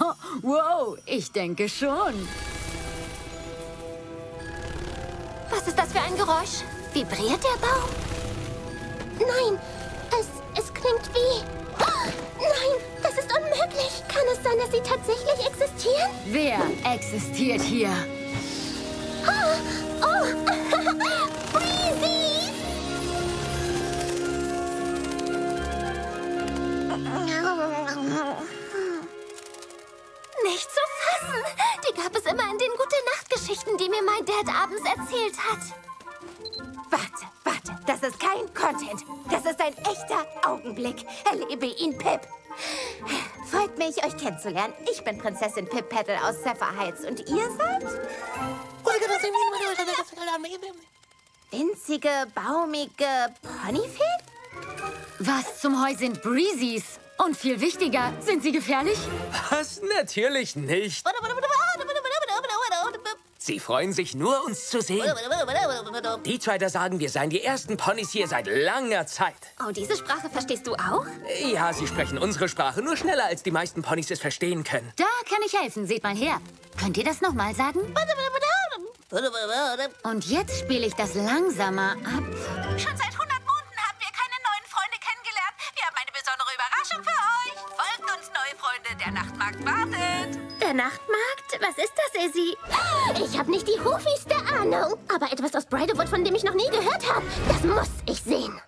Ich denke schon. Was ist das für ein Geräusch? Vibriert der Baum? Nein, es, es klingt wie... Oh, nein, das ist unmöglich. Kann es sein, dass sie tatsächlich existieren? Wer existiert hier? Oh, oh. Zu fassen. Die gab es immer in den Gute-Nacht-Geschichten, die mir mein Dad abends erzählt hat. Warte, warte, das ist kein Content. Das ist ein echter Augenblick. Erlebe ihn, Pip. Freut mich, euch kennenzulernen. Ich bin Prinzessin Pip Petal aus Sapphire Heights. Und ihr seid? Winzige, baumige Ponyfeen? Was zum Heu sind Breezes? Und viel wichtiger, sind sie gefährlich? Was? Natürlich nicht. Sie freuen sich nur, uns zu sehen. Die da sagen, wir seien die ersten Ponys hier seit langer Zeit. Oh, diese Sprache verstehst du auch? Ja, sie sprechen unsere Sprache nur schneller, als die meisten Ponys es verstehen können. Da kann ich helfen. Seht mal her. Könnt ihr das nochmal sagen? Und jetzt spiele ich das langsamer ab. Schon seit Der Nachtmarkt wartet. Der Nachtmarkt? Was ist das, Izzy? Ich habe nicht die hufigste Ahnung. Aber etwas aus Bridlewood, von dem ich noch nie gehört habe, das muss ich sehen.